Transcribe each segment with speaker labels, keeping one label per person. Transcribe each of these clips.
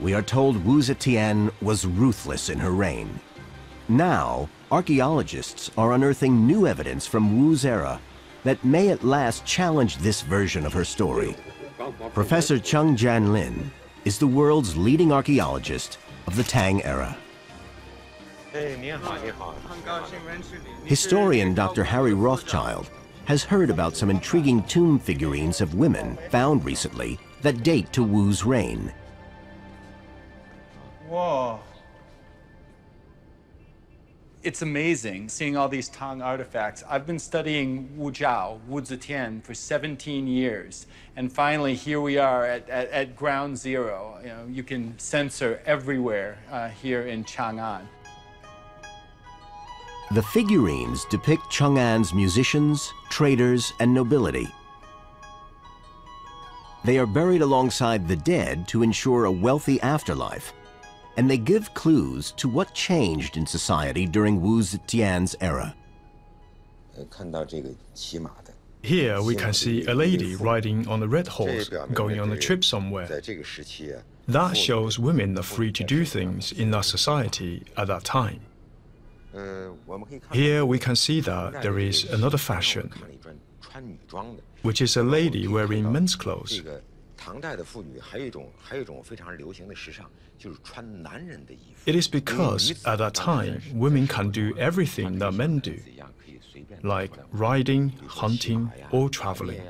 Speaker 1: we are told Wu Zetian was ruthless in her reign. Now, archaeologists are unearthing new evidence from Wu's era that may at last challenge this version of her story. Professor Chung Jianlin is the world's leading archaeologist of the Tang era. Historian Dr. Harry Rothschild has heard about some intriguing tomb figurines of women found recently that date to Wu's reign.
Speaker 2: Whoa. It's amazing seeing all these Tang artifacts. I've been studying Wu Zhao, Wu Zetian, for 17 years. And finally, here we are at, at, at ground zero. You, know, you can censor everywhere uh, here in Chang'an.
Speaker 1: The figurines depict Chang'an's musicians, traders, and nobility. They are buried alongside the dead to ensure a wealthy afterlife, and they give clues to what changed in society during Wu Zetian's era.
Speaker 3: Here we can see a lady riding on a red horse going on a trip somewhere. That shows women are free to do things in that society at that time. Here we can see that there is another fashion, which is a lady wearing men's clothes. It is because at that time women can do everything that men do, like riding, hunting, or traveling.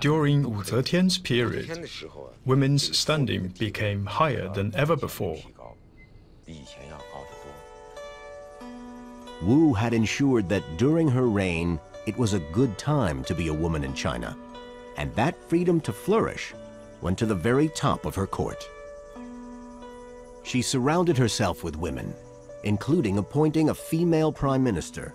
Speaker 3: During Wu Zetian's period, women's standing became higher than ever before.
Speaker 1: Wu had ensured that during her reign, it was a good time to be a woman in China, and that freedom to flourish went to the very top of her court. She surrounded herself with women, including appointing a female prime minister